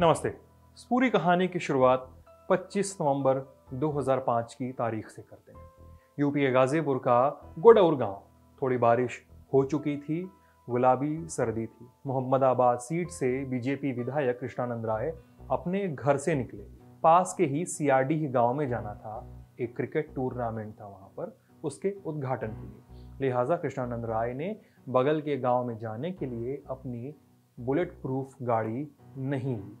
नमस्ते। इस पूरी कहानी की शुरुआत 25 नवंबर 2005 की तारीख से करते हैं। यूपी के गाजीपुर का गोडौर गाँव। थोड़ी बारिश हो चुकी थी, गुलाबी सर्दी थी। मोहम्मदाबाद सीट से बीजेपी विधायक कृष्णानंद राय अपने घर से निकले। पास के ही सीआरडी गाँव में जाना था। एक क्रिकेट टूर्नामेंट था वहाँ पर, उसके उद्घाटन के लिए। लिहाजा कृष्णानंद राय ने बगल के गाँव में जाने के लिए अपनी बुलेट प्रूफ गाड़ी नहीं ली।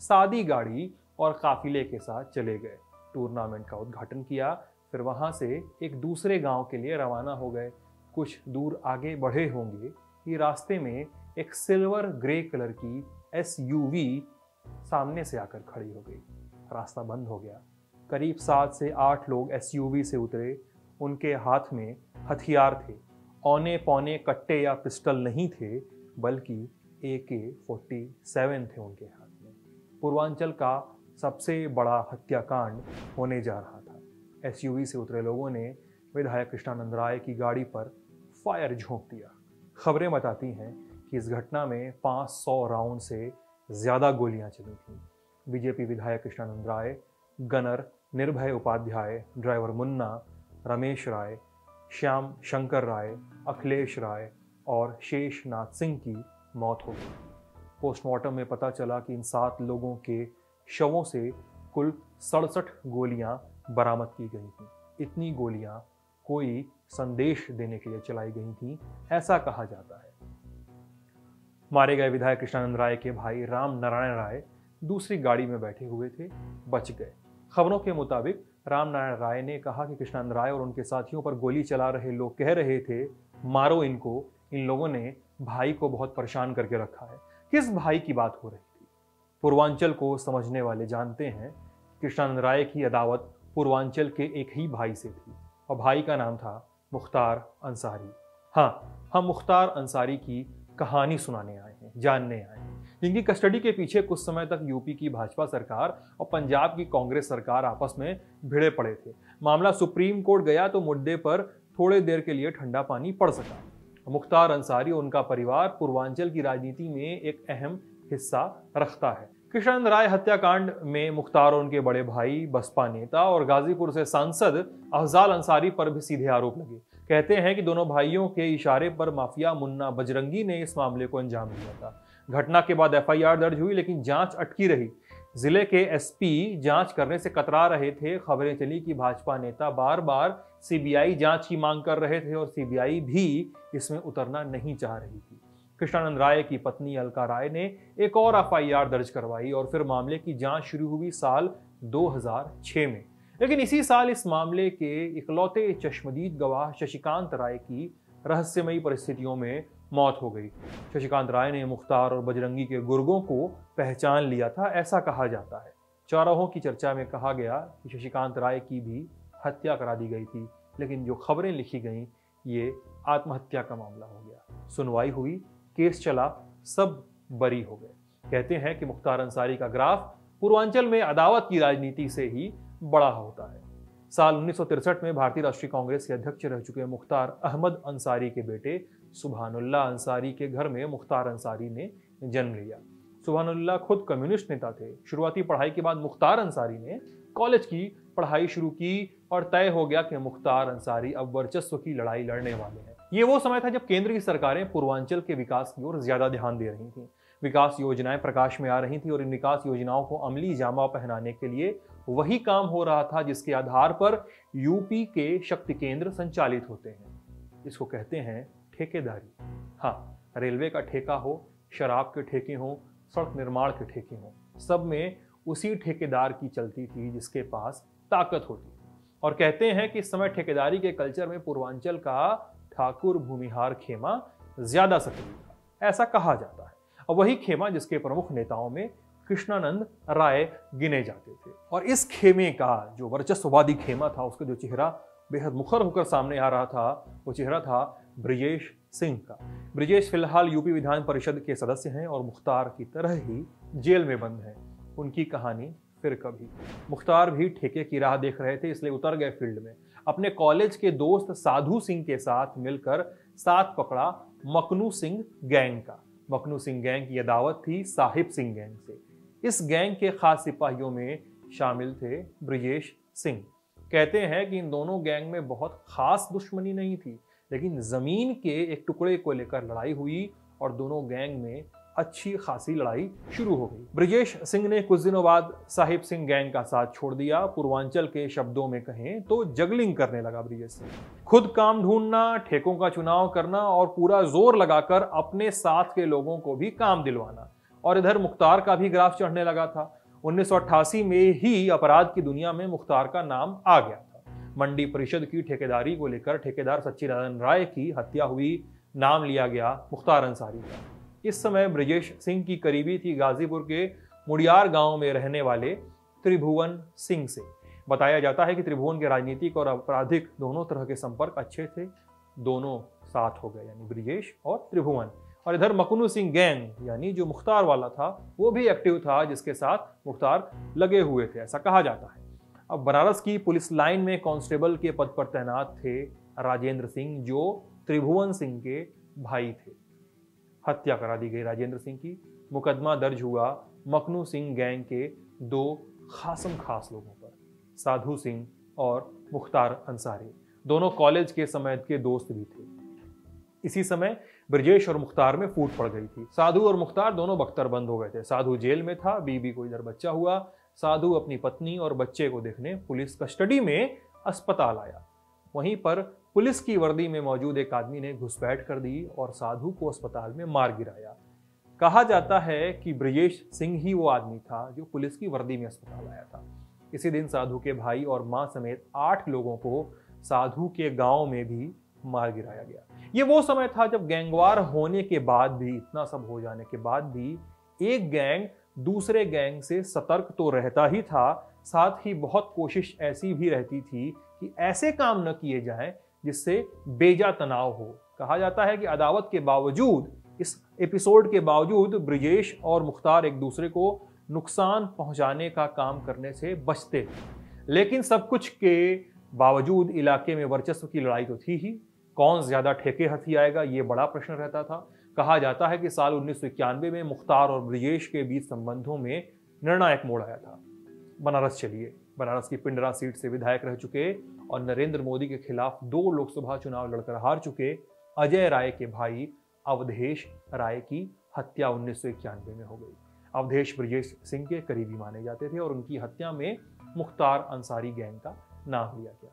सादी गाड़ी और काफिले के साथ चले गए। टूर्नामेंट का उद्घाटन किया, फिर वहाँ से एक दूसरे गाँव के लिए रवाना हो गए। कुछ दूर आगे बढ़े होंगे कि रास्ते में एक सिल्वर ग्रे कलर की एसयूवी सामने से आकर खड़ी हो गई। रास्ता बंद हो गया। करीब सात से आठ लोग एसयूवी से उतरे। उनके हाथ में हथियार थे। औने पौने कट्टे या पिस्टल नहीं थे, बल्कि ए के फोर्टी सेवन थे उनके हाथ। पूर्वांचल का सबसे बड़ा हत्याकांड होने जा रहा था। एसयूवी से उतरे लोगों ने विधायक कृष्णानंद राय की गाड़ी पर फायर झोंक दिया। खबरें बताती हैं कि इस घटना में 500 राउंड से ज़्यादा गोलियाँ चली थीं। बीजेपी विधायक कृष्णानंद राय, गनर, निर्भय उपाध्याय, ड्राइवर मुन्ना, रमेश राय, श्याम शंकर राय, अखिलेश राय और शेषनाथ सिंह की मौत हो गई। पोस्टमार्टम में पता चला कि इन सात लोगों के शवों से कुल सड़सठ गोलियाँ बरामद की गई थी। इतनी गोलियाँ कोई संदेश देने के लिए चलाई गई थी, ऐसा कहा जाता है। मारे गए विधायक कृष्णानंद राय के भाई राम नारायण राय दूसरी गाड़ी में बैठे हुए थे, बच गए। खबरों के मुताबिक राम नारायण राय ने कहा कि कृष्णानंद राय और उनके साथियों पर गोली चला रहे लोग कह रहे थे, मारो इनको। इन लोगों ने भाई को बहुत परेशान करके रखा है। किस भाई की बात हो रही थी? पूर्वांचल को समझने वाले जानते हैं कृष्णानंद राय की अदावत पूर्वांचल के एक ही भाई से थी और भाई का नाम था मुख्तार अंसारी। हाँ हम मुख्तार अंसारी की कहानी सुनाने आए हैं, जानने आए हैं। जिनकी कस्टडी के पीछे कुछ समय तक यूपी की भाजपा सरकार और पंजाब की कांग्रेस सरकार आपस में भिड़े पड़े थे। मामला सुप्रीम कोर्ट गया तो मुद्दे पर थोड़े देर के लिए ठंडा पानी पड़ सका। मुख्तार अंसारी और उनका परिवार पूर्वांचल की राजनीति में एक अहम हिस्सा रखता है। किशन राय हत्याकांड में मुख्तार और उनके बड़े भाई, बसपा नेता और गाजीपुर से सांसद अफजाल अंसारी पर भी सीधे आरोप लगे। कहते हैं कि दोनों भाइयों के इशारे पर माफिया मुन्ना बजरंगी ने इस मामले को अंजाम दिया था। घटना के बाद एफआईआर दर्ज हुई, लेकिन जाँच अटकी रही। ज़िले के एसपी जाँच करने से कतरा रहे थे, खबरें चली कि भाजपा नेता बार बार सीबीआई जाँच की मांग कर रहे थे और सीबीआई भी इसमें उतरना नहीं चाह रही थी। कृष्णानंद राय की पत्नी अलका राय ने एक और एफआईआर दर्ज करवाई और फिर मामले की जाँच शुरू हुई साल 2006 में। लेकिन इसी साल इस मामले के इकलौते चश्मदीद गवाह शशिकांत राय की रहस्यमयी परिस्थितियों में मौत हो गई। शशिकांत राय ने मुख्तार और बजरंगी के गुर्गों को पहचान लिया था, ऐसा कहा जाता है। चौराहों की चर्चा में कहा गया कि शशिकांत राय की भी हत्या करा दी गई थी, लेकिन जो खबरें लिखी गई, ये आत्महत्या का मामला हो गया। सुनवाई हुई, केस चला, सब बरी हो गए। कहते हैं कि मुख्तार अंसारी का ग्राफ पूर्वांचल में अदावत की राजनीति से ही बड़ा होता है। साल उन्नीस में भारतीय राष्ट्रीय कांग्रेस के अध्यक्ष रह चुके मुख्तार अहमद अंसारी के बेटे सुबहानुल्ला अंसारी के घर में मुख्तार अंसारी ने जन्म लिया। सुबहानुल्लाह खुद कम्युनिस्ट नेता थे। शुरुआती पढ़ाई के बाद मुख्तार अंसारी ने कॉलेज की पढ़ाई शुरू की और तय हो गया कि मुख्तार अंसारी अब वर्चस्व की लड़ाई लड़ने वाले हैं। ये वो समय था जब केंद्र की सरकारें पूर्वांचल के विकास की ओर ज़्यादा ध्यान दे रही थी। विकास योजनाएँ प्रकाश में आ रही थी और इन विकास योजनाओं को अमली जामा पहनाने के लिए वही काम हो रहा था जिसके आधार पर यूपी के शक्ति केंद्र संचालित होते हैं। इसको कहते हैं ठेकेदारी। हाँ रेलवे का ठेका हो, शराब के ठेके हों सड़क निर्माण के ठेके हों। सब में उसी ठेकेदार की चलती थी जिसके पास ताकत होती और कहते हैं कि इस समय ठेकेदारी के कल्चर में पूर्वांचल का ठाकुर भूमिहार खेमा ज़्यादा सक्रिय था। ऐसा कहा जाता है। और वही खेमा जिसके प्रमुख नेताओं में कृष्णानंद राय गिने जाते थे। और इस खेमे का जो वर्चस्ववादी खेमा था, उसका जो चेहरा बेहद मुखर होकर सामने आ रहा था, वो चेहरा था ब्रिजेश सिंह का। ब्रिजेश फ़िलहाल यूपी विधान परिषद के सदस्य हैं और मुख्तार की तरह ही जेल में बंद हैं। उनकी कहानी फिर कभी। मुख्तार भी ठेके की राह देख रहे थे, इसलिए उतर गए फ़ील्ड में। अपने कॉलेज के दोस्त साधु सिंह के साथ मिलकर साथ पकड़ा मकनू सिंह गैंग का। मकनू सिंह गैंग की अदावत थी साहिब सिंह गैंग से। इस गैंग के खास सिपाहियों में शामिल थे ब्रिजेश सिंह। कहते हैं कि इन दोनों गैंग में बहुत खास दुश्मनी नहीं थी। लेकिन ज़मीन के एक टुकड़े को लेकर लड़ाई हुई और दोनों गैंग में अच्छी खासी लड़ाई शुरू हो गई। ब्रजेश सिंह ने कुछ दिनों बाद साहिब सिंह गैंग का साथ छोड़ दिया। पूर्वांचल के शब्दों में कहें तो जगलिंग करने लगा ब्रजेश सिंह। खुद काम ढूंढना, ठेकों का चुनाव करना और पूरा ज़ोर लगाकर अपने साथ के लोगों को भी काम दिलवाना और इधर मुख्तार का भी ग्राफ चढ़ने लगा था। उन्नीस सौ अट्ठासी में ही अपराध की दुनिया में मुख्तार का नाम आ गया। मंडी परिषद की ठेकेदारी को लेकर ठेकेदार सच्चिदानंद राय की हत्या हुई, नाम लिया गया मुख्तार अंसारी का। इस समय ब्रजेश सिंह की करीबी थी गाजीपुर के मुड़ियार गाँव में रहने वाले त्रिभुवन सिंह से। बताया जाता है कि त्रिभुवन के राजनीतिक और आपराधिक दोनों तरह के संपर्क अच्छे थे, दोनों साथ हो गए, यानी ब्रिजेश और त्रिभुवन। और इधर मकनू सिंह गैंग, यानी जो मुख्तार वाला था, वो भी एक्टिव था, जिसके साथ मुख्तार लगे हुए थे, ऐसा कहा जाता है। अब बनारस की पुलिस लाइन में कांस्टेबल के पद पर तैनात थे राजेंद्र सिंह, जो त्रिभुवन सिंह के भाई थे। हत्या करा दी गई राजेंद्र सिंह की। मुकदमा दर्ज हुआ मखनू सिंह गैंग के दो खासम खास लोगों पर, साधु सिंह और मुख्तार अंसारी। दोनों कॉलेज के समय के दोस्त भी थे। इसी समय ब्रजेश और मुख्तार में फूट पड़ गई थी। साधु और मुख्तार दोनों बख्तर बंद हो गए थे। साधु जेल में था, बीबी को इधर बच्चा हुआ साधु अपनी पत्नी और बच्चे को देखने पुलिस कस्टडी में अस्पताल आया। वहीं पर पुलिस की वर्दी में मौजूद एक आदमी ने घुसपैठ कर दी और साधु को अस्पताल में मार गिराया। कहा जाता है कि ब्रजेश सिंह ही वो आदमी था जो पुलिस की वर्दी में अस्पताल आया था। इसी दिन साधु के भाई और माँ समेत आठ लोगों को साधु के गाँव में भी मार गिराया गया। ये वो समय था जब गैंगवार होने के बाद भी, इतना सब हो जाने के बाद भी एक गैंग दूसरे गैंग से सतर्क तो रहता ही था, साथ ही बहुत कोशिश ऐसी भी रहती थी कि ऐसे काम न किए जाएँ जिससे बेजा तनाव हो। कहा जाता है कि अदावत के बावजूद, इस एपिसोड के बावजूद ब्रिजेश और मुख्तार एक दूसरे को नुकसान पहुँचाने का काम करने से बचते थे। लेकिन सब कुछ के बावजूद इलाके में वर्चस्व की लड़ाई तो थी ही। कौन ज़्यादा ठेके हथी आएगा ये बड़ा प्रश्न रहता था। कहा जाता है कि साल उन्नीस सौ इक्यानवे में मुख्तार और ब्रिजेश के बीच संबंधों में निर्णायक मोड़ आया था। बनारस चलिए। बनारस की पिंडरा सीट से विधायक रह चुके और नरेंद्र मोदी के खिलाफ दो लोकसभा चुनाव लड़कर हार चुके अजय राय के भाई अवधेश राय की हत्या उन्नीस सौ इक्यानवे में हो गई। अवधेश ब्रजेश सिंह के करीबी माने जाते थे और उनकी हत्या में मुख्तार अंसारी गैंग का नाम लिया गया।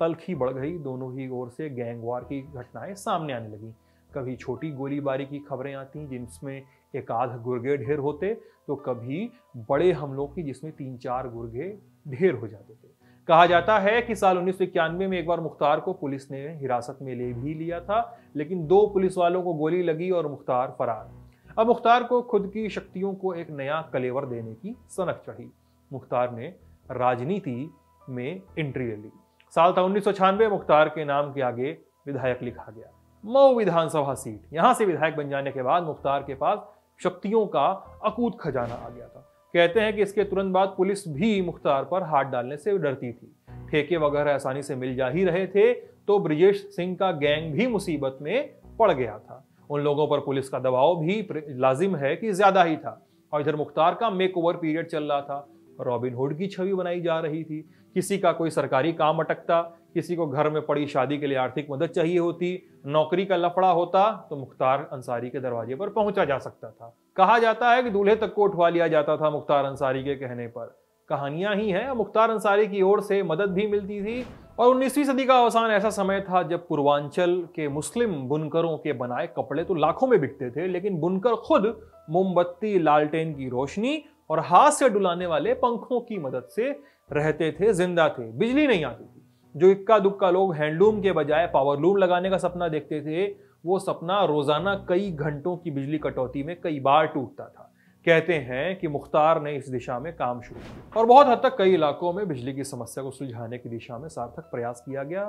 तलखी बढ़ गई, दोनों ही ओर से गैंगवार की घटनाएँ सामने आने लगी। कभी छोटी गोलीबारी की खबरें आती जिसमें एक आध गुर्गे ढेर होते तो कभी बड़े हमलों की जिसमें तीन चार गुर्गे ढेर हो जाते थे। कहा जाता है कि साल उन्नीस सौ इक्यानवे में एक बार मुख्तार को पुलिस ने हिरासत में ले भी लिया था, लेकिन दो पुलिस वालों को गोली लगी और मुख्तार फरार। अब मुख्तार को खुद की शक्तियों को एक नया कलेवर देने की सनक चढ़ी। मुख्तार ने राजनीति में एंट्री ले ली। साल था उन्नीस मुख्तार के नाम के आगे विधायक लिखा गया। मऊ विधानसभा सीट। यहाँ से विधायक बन जाने के बाद मुख्तार के पास शक्तियों का अकूत खजाना आ गया था। कहते हैं कि इसके तुरंत बाद पुलिस भी मुख्तार पर हाथ डालने से डरती थी। ठेके वगैरह आसानी से मिल जा ही रहे थे तो ब्रिजेश सिंह का गैंग भी मुसीबत में पड़ गया था। उन लोगों पर पुलिस का दबाव भी लाजिम है कि ज़्यादा ही था। और इधर मुख्तार का मेक ओवर पीरियड चल रहा था। रॉबिन हुड की छवि बनाई जा रही थी। किसी का कोई सरकारी काम अटकता किसी को घर में पड़ी शादी के लिए आर्थिक मदद चाहिए होती, नौकरी का लफड़ा होता तो मुख्तार अंसारी के दरवाजे पर पहुँचा जा सकता था। कहा जाता है कि दूल्हे तक को उठवा लिया जाता था मुख्तार अंसारी के कहने पर। कहानियाँ ही हैं, मुख्तार अंसारी की ओर से मदद भी मिलती थी, और 19वीं सदी का अवसान ऐसा समय था जब पूर्वांचल के मुस्लिम बुनकरों के बनाए कपड़े तो लाखों में बिकते थे, लेकिन बुनकर खुद मोमबत्ती, लालटेन की रोशनी और हाथ से डुलाने वाले पंखों की मदद से रहते थे, ज़िंदा थे, बिजली नहीं आती थी। जो इक्का दुक्का लोग हैंडलूम के बजाय पावरलूम लगाने का सपना देखते थे, वो सपना रोज़ाना कई घंटों की बिजली कटौती में कई बार टूटता था। कहते हैं कि मुख्तार ने इस दिशा में काम शुरू किया और बहुत हद तक कई इलाकों में बिजली की समस्या को सुलझाने की दिशा में सार्थक प्रयास किया गया।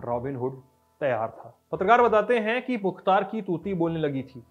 रॉबिन हुड तैयार था। पत्रकार बताते हैं कि मुख्तार की तूती बोलने लगी थी।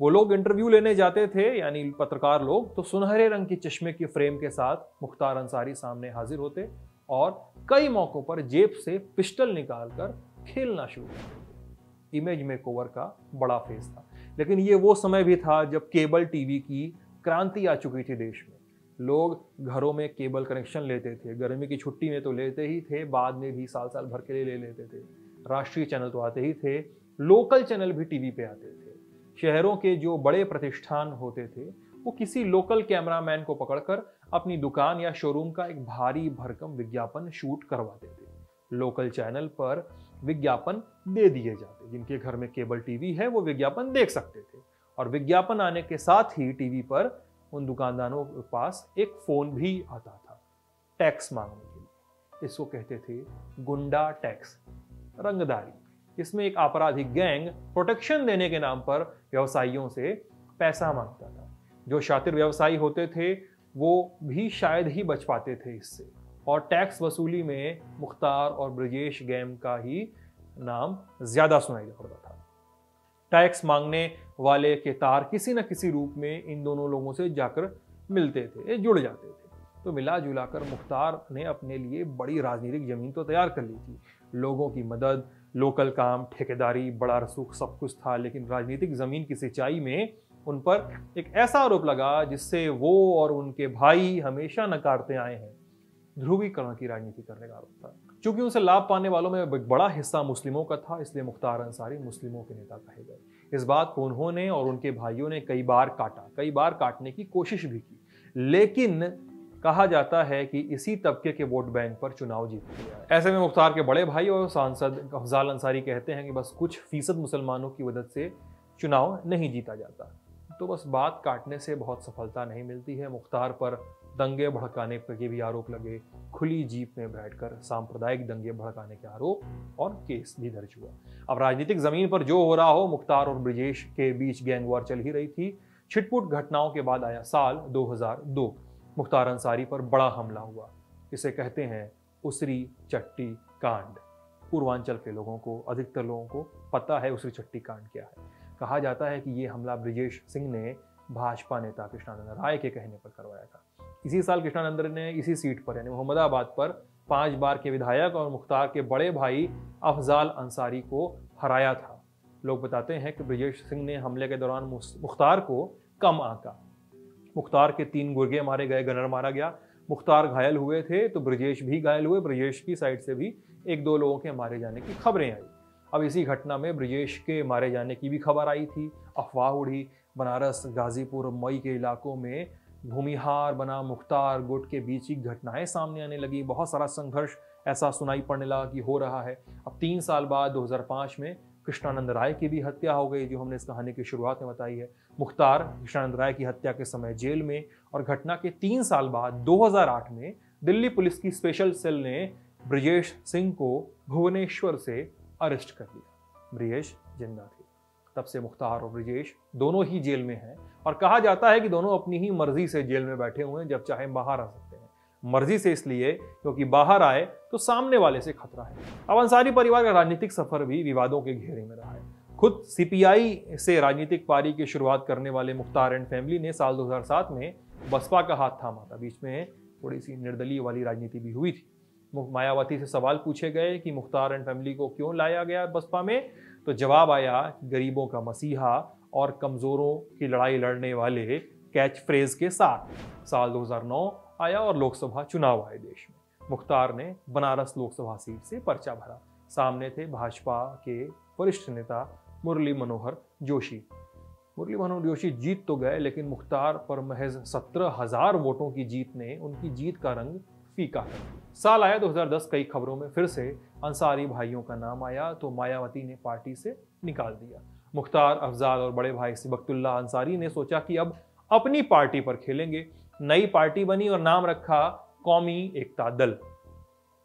वो लोग इंटरव्यू लेने जाते थे, यानी पत्रकार लोग तो सुनहरे रंग की चश्मे की फ्रेम के साथ मुख्तार अंसारी सामने हाजिर होते। और कई मौकों पर जेब से पिस्टल निकालकर खेलना शुरू करते इमेज मेक ओवर का बड़ा फ़ेज़ था। लेकिन ये वो समय भी था जब केबल टीवी की क्रांति आ चुकी थी देश में। लोग घरों में केबल कनेक्शन लेते थे, गर्मी की छुट्टी में तो लेते ही थे, बाद में भी साल साल भर के लिए ले लेते थे। राष्ट्रीय चैनल तो आते ही थे, लोकल चैनल भी टीवी पे आते थे। शहरों के जो बड़े प्रतिष्ठान होते थे, वो किसी लोकल कैमरामैन को पकड़कर अपनी दुकान या शोरूम का एक भारी भरकम विज्ञापन शूट करवाते थे लोकल चैनल पर विज्ञापन दे दिए जाते जिनके घर में केबल टीवी है, वो विज्ञापन देख सकते थे। और विज्ञापन आने के साथ ही टीवी पर उन दुकानदारों के पास एक फ़ोन भी आता था टैक्स मांगने के लिए। इसको कहते थे गुंडा टैक्स रंगदारी। इसमें एक आपराधिक गैंग प्रोटेक्शन देने के नाम पर व्यवसायियों से पैसा माँगता था। जो शातिर व्यवसायी होते थे वो भी शायद ही बच पाते थे इससे। और टैक्स वसूली में मुख्तार और ब्रजेश गैम का ही नाम ज़्यादा सुनाई पड़ता था। टैक्स मांगने वाले के तार किसी न किसी रूप में इन दोनों लोगों से जाकर मिलते थे, जुड़ जाते थे। तो मिला जुलाकर मुख्तार ने अपने लिए बड़ी राजनीतिक ज़मीन तो तैयार कर ली थी। लोगों की मदद, लोकल काम, ठेकेदारी, बड़ा रसूख सब कुछ था, लेकिन राजनीतिक ज़मीन की सिंचाई में उन पर एक ऐसा आरोप लगा जिससे वो और उनके भाई हमेशा नकारते आए हैं, ध्रुवीकरण की राजनीति करने का आरोप था। क्योंकि उनसे लाभ पाने वालों में एक बड़ा हिस्सा मुस्लिमों का था, इसलिए मुख्तार अंसारी मुस्लिमों के नेता कहे गए। इस बात को उन्होंने और उनके भाइयों ने कई बार काटा, कई बार काटने की कोशिश भी की। लेकिन कहा जाता है कि इसी तबके के वोट बैंक पर चुनाव जीत लिया ऐसे में मुख्तार के बड़े भाई और सांसद अफजाल अंसारी कहते हैं कि बस कुछ फ़ीसद मुसलमानों की मदद से चुनाव नहीं जीता जाता। तो बस बात काटने से बहुत सफलता नहीं मिलती है। मुख्तार पर दंगे भड़काने के भी आरोप लगे। खुली जीप में बैठकर सांप्रदायिक दंगे भड़काने के आरोप और केस भी दर्ज हुआ। अब राजनीतिक ज़मीन पर जो हो रहा हो, मुख्तार और ब्रिजेश के बीच गैंगवार चल ही रही थी। छिटपुट घटनाओं के बाद आया साल 2002 मुख्तार अंसारी पर बड़ा हमला हुआ। इसे कहते हैं उसरी चट्टी कांड। पूर्वांचल के लोगों को, अधिकतर लोगों को पता है उसरी चट्टी कांड क्या है। कहा जाता है कि ये हमला ब्रिजेश सिंह ने भाजपा नेता कृष्णानंद राय के कहने पर करवाया था। इसी साल कृष्णानंद ने इसी सीट पर, यानी मोहम्मदाबाद पर, पाँच बार के विधायक और मुख्तार के बड़े भाई अफजाल अंसारी को हराया था। लोग बताते हैं कि ब्रिजेश सिंह ने हमले के दौरान मुख्तार को कम आंका। मुख्तार के तीन गुर्गे मारे गए, गनर मारा गया। मुख्तार घायल हुए थे तो ब्रजेश भी घायल हुए। ब्रजेश की साइड से भी एक दो लोगों के मारे जाने की खबरें आई। अब इसी घटना में ब्रजेश के मारे जाने की भी खबर आई थी। अफवाह उड़ी बनारस, गाजीपुर, मई के इलाकों में भूमिहार बना मुख्तार गुट के बीच की घटनाएँ सामने आने लगी। बहुत सारा संघर्ष, ऐसा सुनाई पड़ने लगा कि हो रहा है। अब तीन साल बाद 2005 में कृष्णानंद राय की भी हत्या हो गई, जो हमने इस कहानी की शुरुआत में बताई है। मुख्तार, कृष्णानंद राय की हत्या के समय जेल में और घटना के तीन साल बाद 2008 में दिल्ली पुलिस की स्पेशल सेल ने ब्रजेश सिंह को भुवनेश्वर से अरेस्ट कर लिया। ब्रिजेश ज़िंदा थे। तब से मुख्तार और ब्रिजेश दोनों ही जेल में हैं और कहा जाता है कि दोनों अपनी ही मर्ज़ी से जेल में बैठे हुए हैं, जब चाहे बाहर आ सकते हैं। मर्ज़ी से इसलिए क्योंकि बाहर आए तो सामने वाले से खतरा है। अब अंसारी परिवार का राजनीतिक सफ़र भी विवादों के घेरे में रहा है। खुद सीपीआई से राजनीतिक पारी की शुरुआत करने वाले मुख्तार एंड फैमिली ने साल 2007 में बसपा का हाथ थामा था। बीच में थोड़ी सी निर्दलीय वाली राजनीति भी हुई थी। मायावती से सवाल पूछे गए कि मुख्तार एंड फैमिली को क्यों लाया गया बसपा में? तो जवाब आया, गरीबों का मसीहा और कमजोरों की लड़ाई लड़ने वाले कैच फ्रेज के साथ। साल 2009 आया और लोकसभा चुनाव आए देश में। मुख्तार ने बनारस लोकसभा सीट से पर्चा भरा। सामने थे भाजपा के वरिष्ठ नेता मुरली मनोहर जोशी। मुरली मनोहर जोशी जीत तो गए, लेकिन मुख्तार पर महज सत्रह हज़ार वोटों की जीत ने उनकी जीत का रंग फीका दिया साल आया 2010 कई खबरों में फिर से अंसारी भाइयों का नाम आया तो मायावती ने पार्टी से निकाल दिया। मुख्तार अफजाल और बड़े भाई सिबकतुल्ला अंसारी ने सोचा कि अब अपनी पार्टी पर खेलेंगे। नई पार्टी बनी और नाम रखा कौमी एकता दल।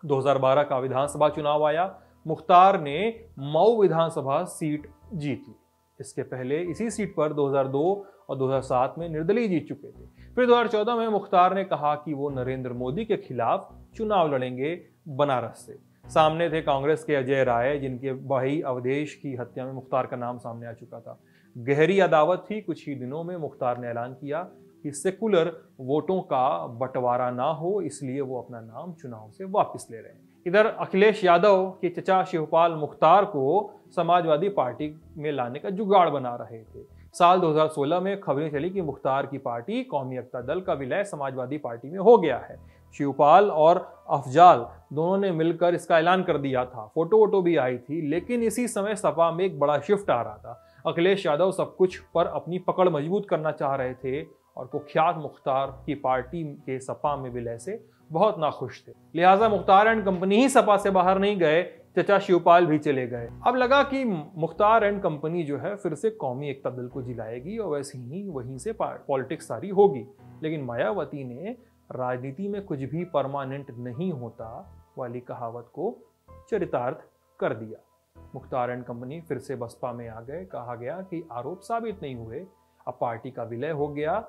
2012 का विधानसभा चुनाव आया। मुख्तार ने मऊ विधानसभा सीट जीत ली। इसके पहले इसी सीट पर 2002 और 2007 में निर्दलीय जीत चुके थे। फिर 2014 में मुख्तार ने कहा कि वो नरेंद्र मोदी के खिलाफ चुनाव लड़ेंगे बनारस से। सामने थे कांग्रेस के अजय राय, जिनके भाई अवधेश की हत्या में मुख्तार का नाम सामने आ चुका था। गहरी अदावत थी कुछ ही दिनों में मुख्तार ने ऐलान किया कि सेकुलर वोटों का बंटवारा ना हो, इसलिए वो अपना नाम चुनाव से वापस ले रहे हैं। इधर अखिलेश यादव के चचा शिवपाल मुख्तार को समाजवादी पार्टी में लाने का जुगाड़ बना रहे थे। साल 2016 में खबरें चली कि मुख्तार की पार्टी कौमी एकता दल का विलय समाजवादी पार्टी में हो गया है। शिवपाल और अफजाल दोनों ने मिलकर इसका ऐलान कर दिया था। फ़ोटो वोटो भी आई थी, लेकिन इसी समय सपा में एक बड़ा शिफ्ट आ रहा था। अखिलेश यादव सब कुछ पर अपनी पकड़ मज़बूत करना चाह रहे थे और कुख्यात मुख्तार की पार्टी के सपा में विलय से बहुत नाखुश थे। लिहाजा मुख्तार एंड कंपनी ही सपा से बाहर नहीं गए, चचा शिवपाल भी चले गए। अब लगा कि मुख्तार एंड कंपनी जो है फिर से कौमी एकता दल को जिलाएगी और वैसे ही वहीं से पॉलिटिक्स सारी होगी। लेकिन मायावती ने राजनीति में कुछ भी परमानेंट नहीं होता वाली कहावत को चरितार्थ कर दिया। मुख्तार एंड कंपनी फिर से बसपा में आ गए। कहा गया कि आरोप साबित नहीं हुए। अब पार्टी का विलय हो गया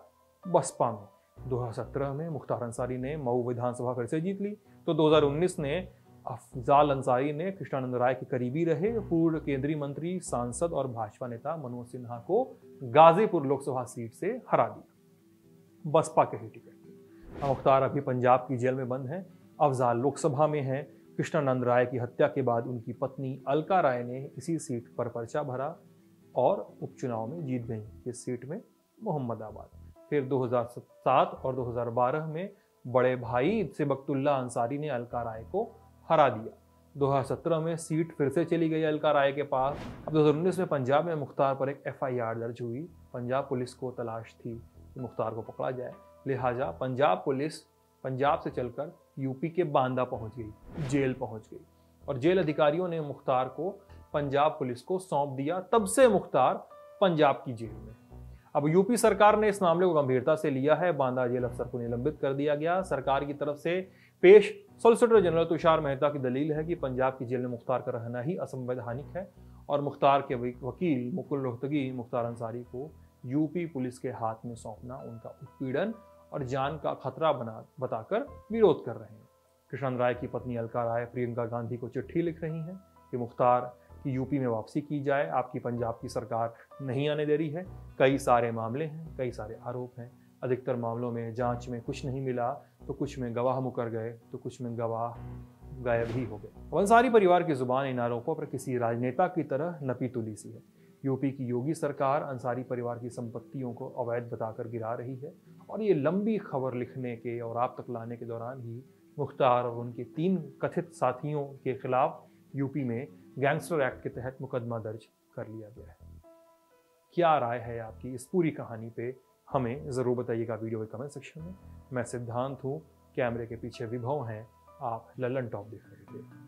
बसपा में। 2017 में मुख्तार अंसारी ने मऊ विधानसभा फिर से जीत ली। तो 2019 ने अफजाल अंसारी ने कृष्णानंद राय के करीबी रहे। पूर्व केंद्रीय मंत्री, सांसद और भाजपा नेता मनोज सिन्हा को गाजीपुर लोकसभा सीट से हरा दिया। बसपा के ही टिकट मुख्तार अभी पंजाब की जेल में बंद है, अफजाल लोकसभा में है। कृष्णानंद राय की हत्या के बाद उनकी पत्नी अलका राय ने इसी सीट पर पर्चा भरा और उपचुनाव में जीत गई। इस सीट में मोहम्मदाबाद। फिर 2007 और 2012 में बड़े भाई सिबकतुल्ला अंसारी ने अलका राय को हरा दिया। 2017 में सीट फिर से चली गई अलका राय के पास। अब 2019 में पंजाब में मुख्तार पर एक एफआईआर दर्ज हुई। पंजाब पुलिस को तलाश थी कि मुख्तार को पकड़ा जाए। लिहाजा पंजाब पुलिस पंजाब से चलकर यूपी के बांदा पहुँच गई, जेल पहुँच गई और जेल अधिकारियों ने मुख्तार को पंजाब पुलिस को सौंप दिया। तब से मुख्तार पंजाब की जेल में। अब यूपी सरकार ने इस मामले को गंभीरता से लिया है। बांदा जेल अफसर को निलंबित कर दिया गया। सरकार की तरफ़ से पेश सोलिसिटर जनरल तुषार मेहता की दलील है कि पंजाब की जेल में मुख्तार का रहना ही असंवैधानिक है और मुख्तार के वकील मुकुल रोहतगी, मुख्तार अंसारी को यूपी पुलिस के हाथ में सौंपना उनका उत्पीड़न और जान का खतरा बना, बताकर विरोध कर रहे हैं। कृष्ण राय की पत्नी अलका राय प्रियंका गांधी को चिट्ठी लिख रही हैं कि मुख्तार की यूपी में वापसी की जाए, आपकी पंजाब की सरकार नहीं आने दे रही है। कई सारे मामले हैं, कई सारे आरोप हैं। अधिकतर मामलों में जाँच में कुछ नहीं मिला तो कुछ में गवाह मुकर गए तो कुछ में गवाह गायब ही हो गए। अंसारी परिवार की ज़ुबान इन आरोपों पर किसी राजनेता की तरह नपी तुली सी है। यूपी की योगी सरकार अंसारी परिवार की संपत्तियों को अवैध बताकर गिरा रही है और ये लंबी खबर लिखने के और आप तक लाने के दौरान ही मुख्तार और उनके तीन कथित साथियों के खिलाफ यूपी में गैंगस्टर एक्ट के तहत मुकदमा दर्ज कर लिया गया है। क्या राय है आपकी इस पूरी कहानी पे? हमें ज़रूर बताइएगा वीडियो के कमेंट सेक्शन में। मैं सिद्धांत हूँ। कैमरे के पीछे विभव हैं। आप ललन टॉप देख रहे थे।